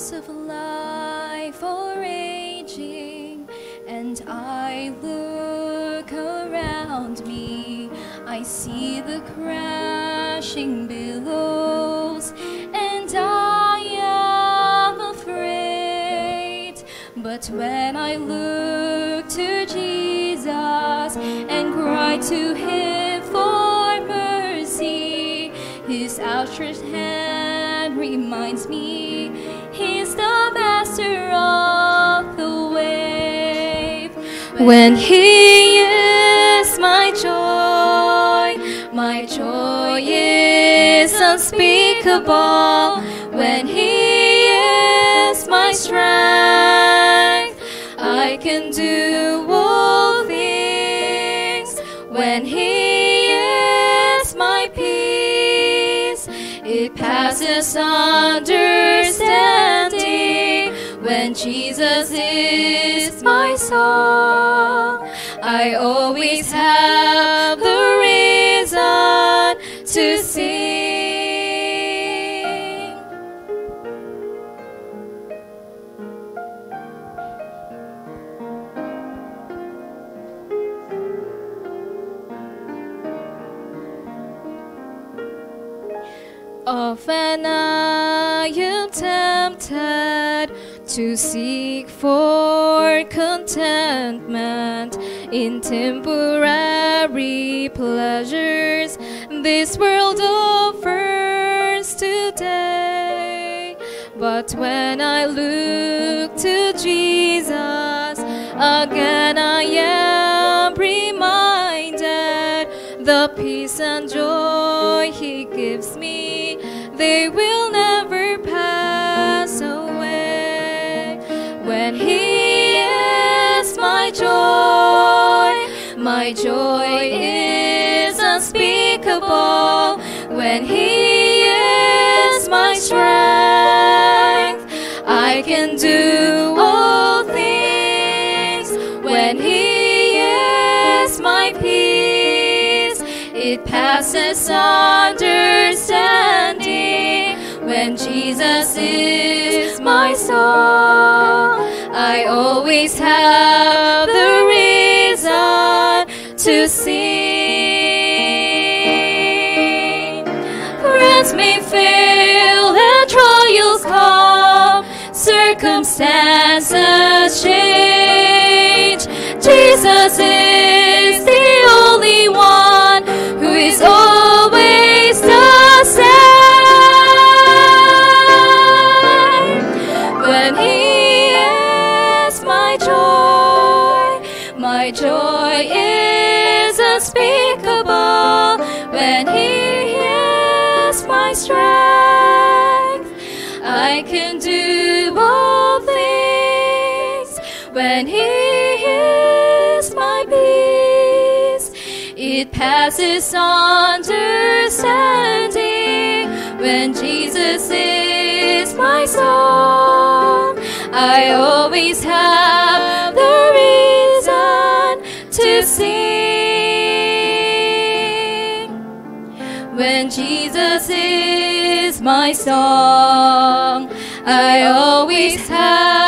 Of life are raging, and I look around me. I see the crashing billows, and I am afraid. But when I look to Jesus and cry to Him for mercy, His outstretched hand reminds me He's the master of the wave. When He is my joy, my joy is unspeakable. When He is my strength, I can do all things. When He is my peace, it passes understanding. When Jesus is my song, I always Often I am tempted to seek for contentment in temporary pleasures this world offers today. But when I look to Jesus, again I am reminded the peace and joy He gives me, they will never pass away. When He is my joy, my joy is unspeakable. When He is my strength, I can do all things. When He is my peace, it passes understanding. When Jesus is my song, I always have the reason to sing. Friends may fail and trials come, circumstances change. Jesus my joy is unspeakable. When He is my strength, I can do all things. When He is my peace, it passes understanding. When Jesus is my song, I always have When Jesus is my song, I always have